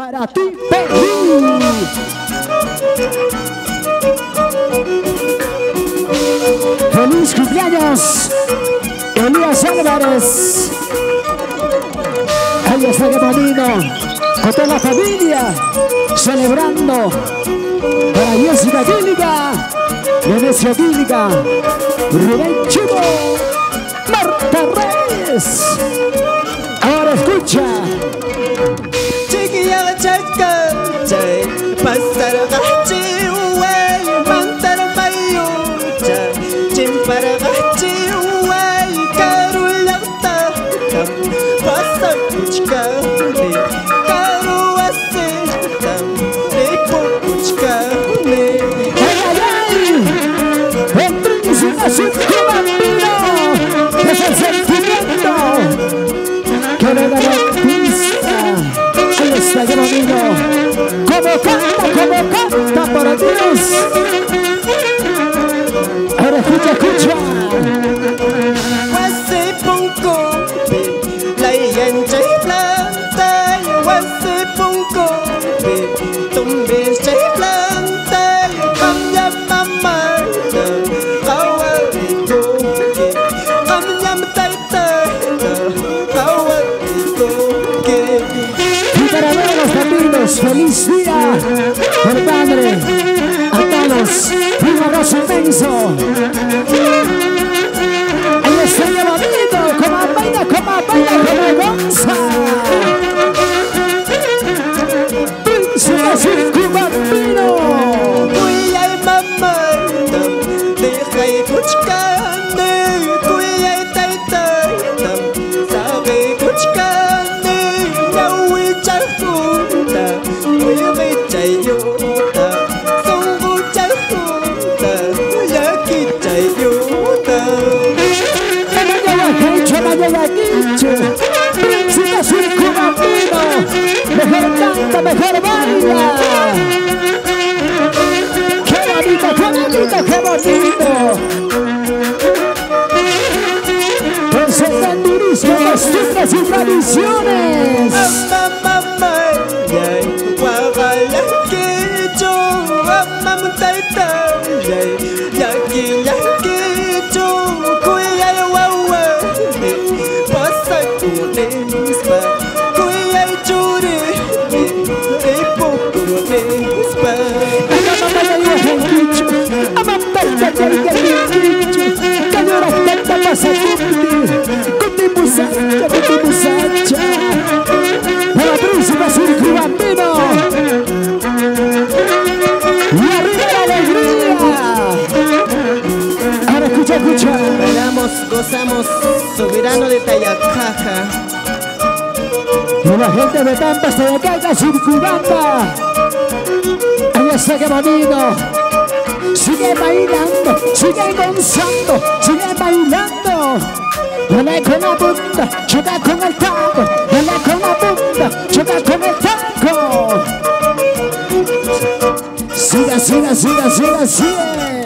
para ti, Perú. Feliz cumpleaños, Elías Álvarez. Ahí está bonito, con toda la familia, celebrando para Jessica Gílica, Venecia Gílica, Rubén Chivo, Marta Reyes. Feliz día del Padre. A todos, un abrazo inmenso. Quicho, Quicho. Príncipe Circo Bambino. Mejor canta, mejor baila. ¡Qué bonito, qué bonito, qué bonito! Presentan turismo, costumbres y tradiciones. Gozamos, soberano de Tayacaja. Y la gente de Tampa acá, circulanda. Ahí está que bonito. Sigue bailando, sigue gozando, sigue bailando. Dale con la punta, choca con el taco. Dale con la punta, choca con el taco. Siga, siga, siga, siga, siga.